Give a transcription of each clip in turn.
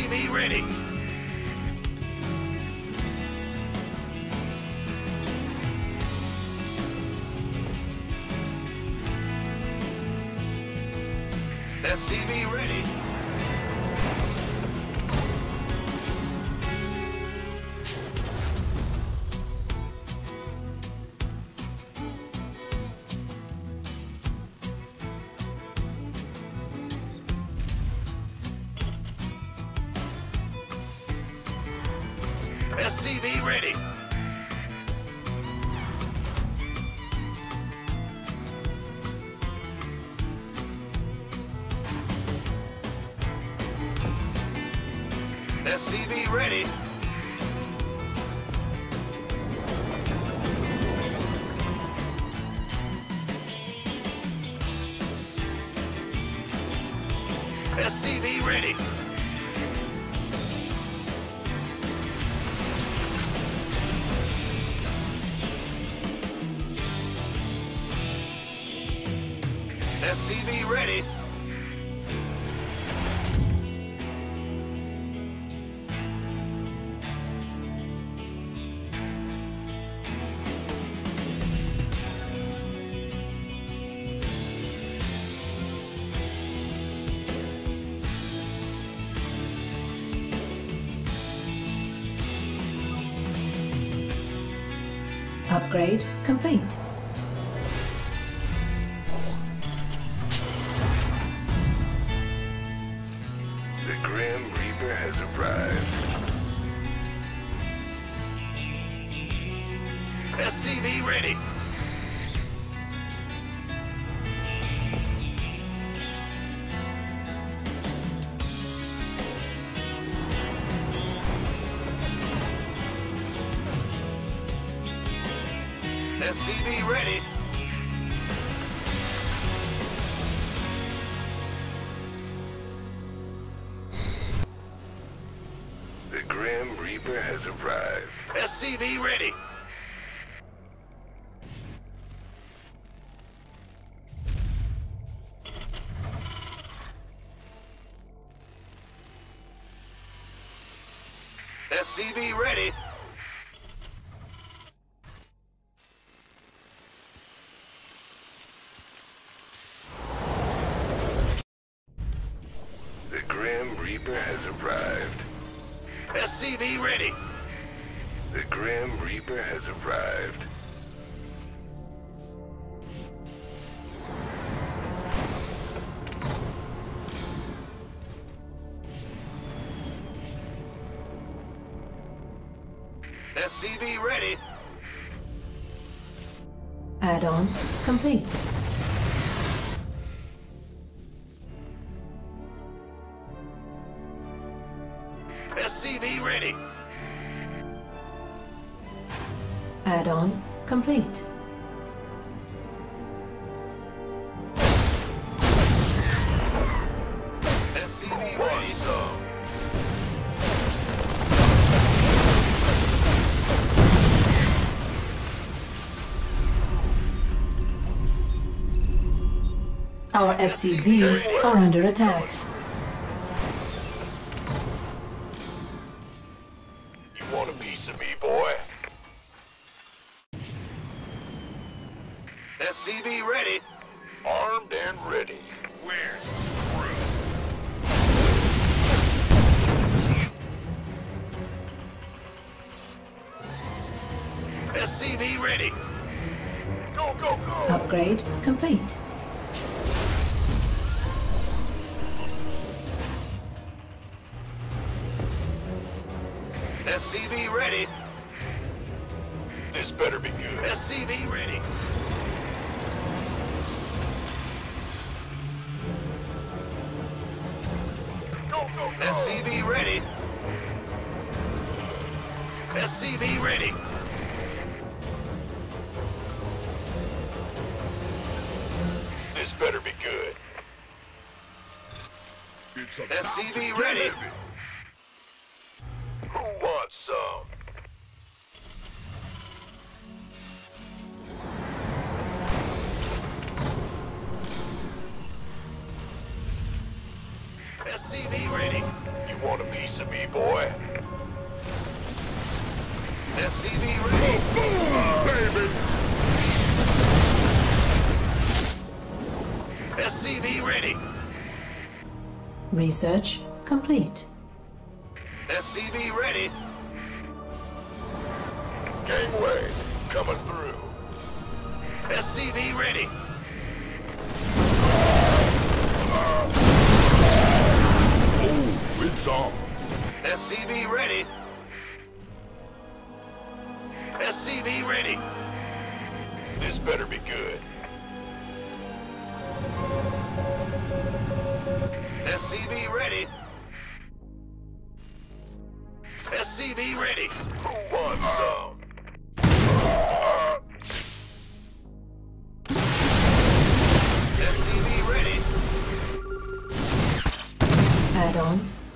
SCV ready. Ready. SCV ready. Upgrade complete. The Grim Reaper has arrived. SCV ready. SCV ready. The Grim Reaper has arrived. SCV ready. SCV ready. The Grim Reaper has arrived. SCV ready. The Grim Reaper has arrived. SCV ready. Add-on complete. SCV ready. Add-on complete. SCV ready. Awesome. Our SCVs are under attack. Want a piece of me, boy? SCV ready. Armed and ready. Where's SCV ready. Go, go, go! Upgrade complete. SCV ready. This better be good. SCV ready. Go, go, go! SCV ready. SCV ready. This better be good. SCV ready. Who some? SCV ready. You want a piece of me, boy? SCV ready. SCV ready. Research complete. SCV ready. Gangway, coming through. SCV ready. Oh, it's on. SCV ready. SCV ready. This better be good. SCV ready. SCV ready. Who wants some?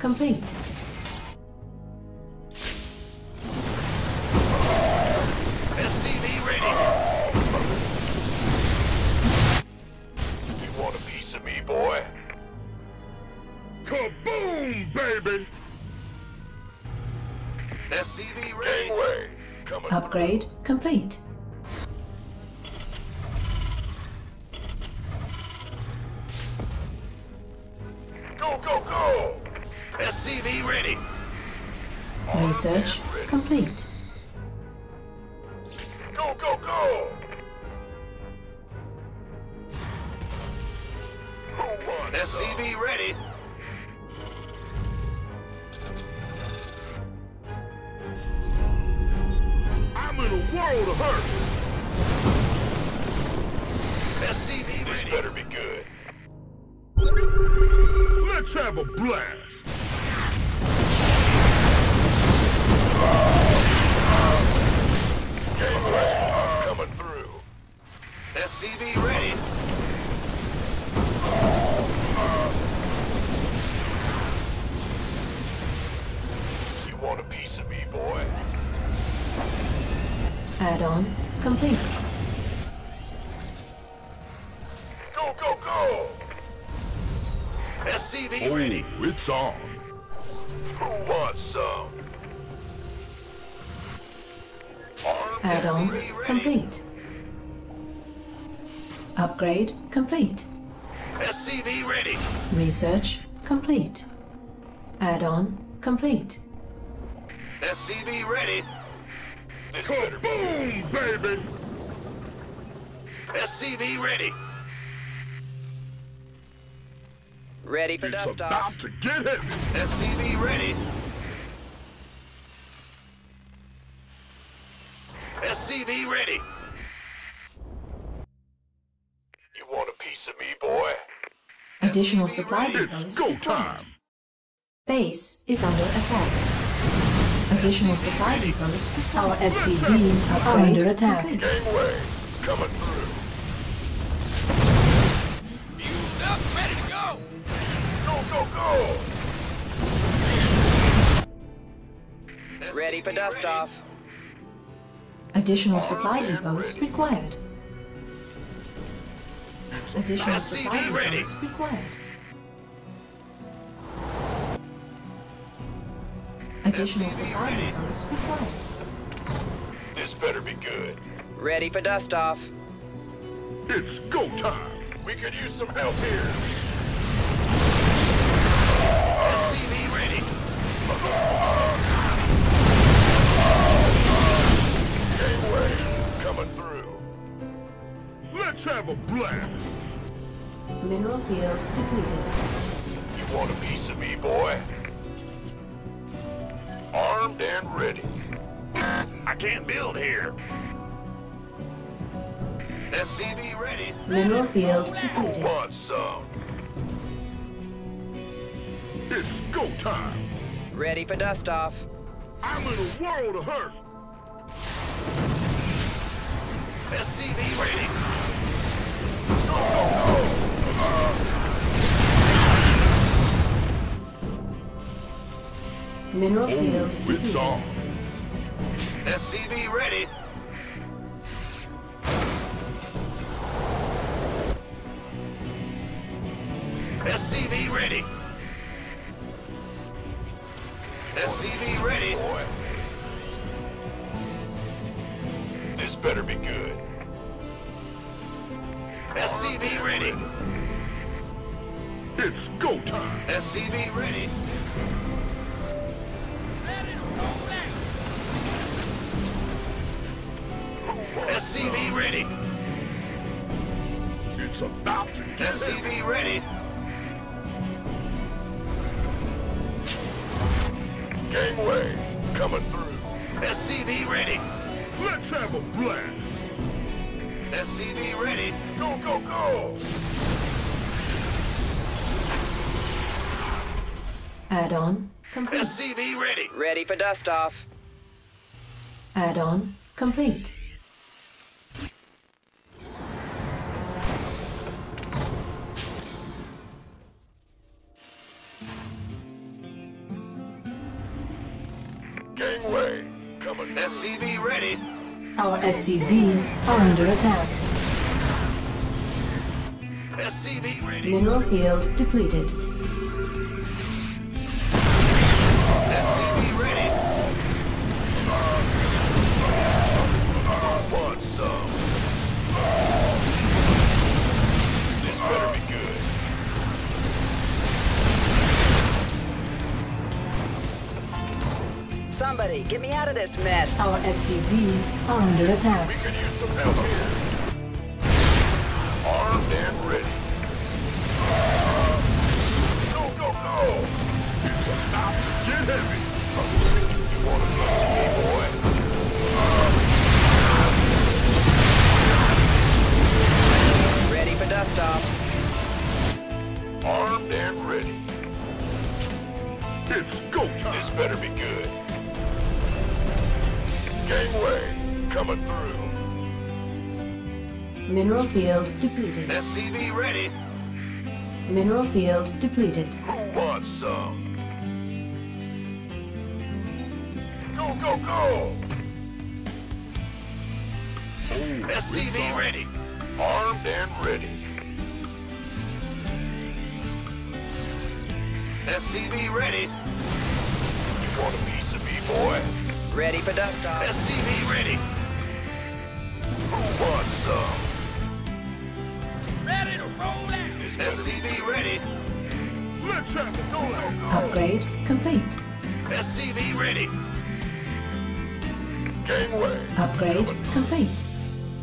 Coming. Upgrade complete. Go, go, go! SCV ready. Research complete. Go, go, go! Who wants some? SCV ready. I'm in a world of hurt. SCV ready. This ready. better be good. Let's have a blast. SCV ready. You want a piece of me, boy? Add-on complete. Go, go, go! SCV ready. it's on. Who wants some? Add-on SCV ready. complete. Upgrade complete. SCV ready. Research complete. Add-on complete. SCV ready. This Boom, baby! SCV ready. Ready for dust off. to get heavy. SCV ready. SCV ready. You want a piece of me, boy? Additional supply depots required. Base is under attack. Additional supply depots. Our SCVs are under attack. Gangway, coming through. Fused up, ready to go. Go, go, go! Ready for dust off. Additional supply depots required. Additional supply SCV ready. depots required. Additional SCV supply ready. depots required. This better be good. Ready for dust off. It's go time. We could use some help here. SCV ready. Gangway, coming through. Let's have a blast. Mineral field depleted. You want a piece of me, boy? Armed and ready. I can't build here. SCV ready. Mineral field depleted. wants some? It's go time. Ready for dust off. I'm in a world of hurt. SCV ready. Mineral field depleted. SCV ready. SCV ready. SCV ready. Boy. This better be good. SCV ready. It's go time. SCV ready. SCV ready. It's about to get. SCV ready. Gangway coming through. SCV ready. Let's have a blast. SCV ready. Go, go, go. Add-on complete. SCV ready. Ready for dust off. Add-on complete. Gangway coming. SCV ready. Our SCVs are under attack. SCV ready. Mineral field depleted. Somebody, get me out of this mess. Our SCVs are under attack. We can use some help here. Armed and ready. Go, go, go! It's about to get heavy. You want a piece of me, boy? Ready for dust off. Armed and ready. It's go time. This better be good. Gangway coming through. Mineral field depleted. SCV ready. Mineral field depleted. Who wants some? Go, go, go! SCV ready. Armed and ready. SCV ready. You want a piece of me, boy? Ready for dust off. SCV ready. Who wants some? Ready to roll out. This SCV ready. Let's have it. Go, go, go. Upgrade complete. SCV ready. Gangway. Upgrade complete.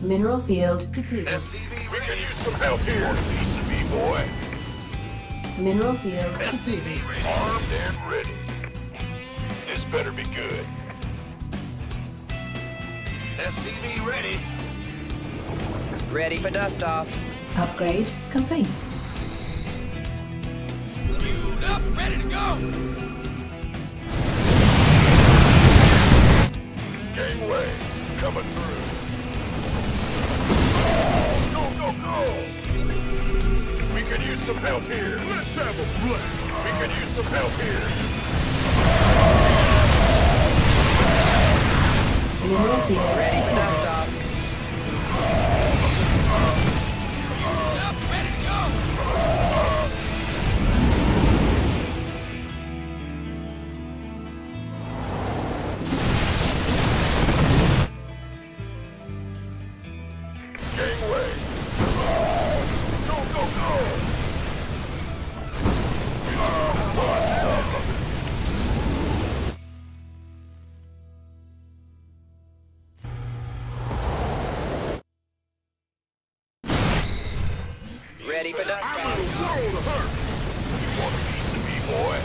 Mineral field depleted. SCV We can use some help here. Want a piece of me, boy? Mineral field depleted. SCV ready. Armed and ready. This better be good. SCV ready. Ready for dust off. Upgrade complete. Queued up, ready to go. Gangway coming through. Go, go, go! We can use some help here. Let's have a blast. We can use some help here. ready for lunch, I'm the hurt. You want a piece of me, boy?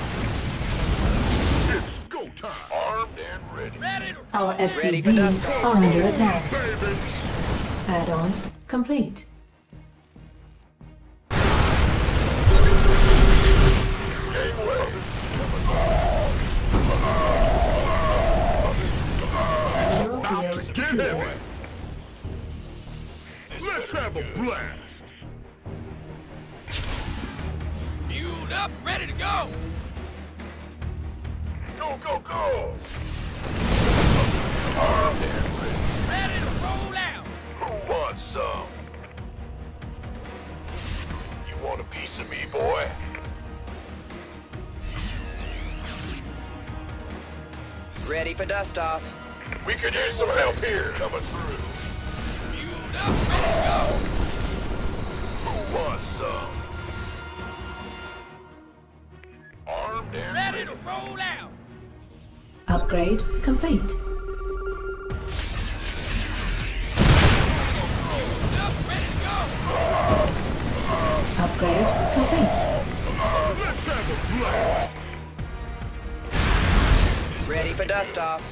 It's go time. Armed and ready. ready to... Our SCVs are under attack. Add-on complete. Get! Let's have a blast! Up, ready to go. Go, go, go! Armed and ready. Ready to roll out. Who wants some? You want a piece of me, boy? Ready for dust off. We could use some help here coming through. Fueled up, ready to go. Who wants some? Ready to roll out. Upgrade complete. Fueled up, ready to go. Upgrade complete. Let's have a blast! Ready for dust off.